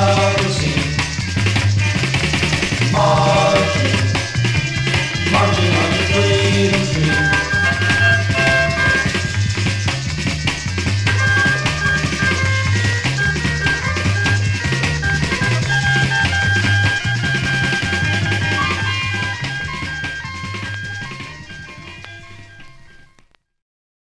love.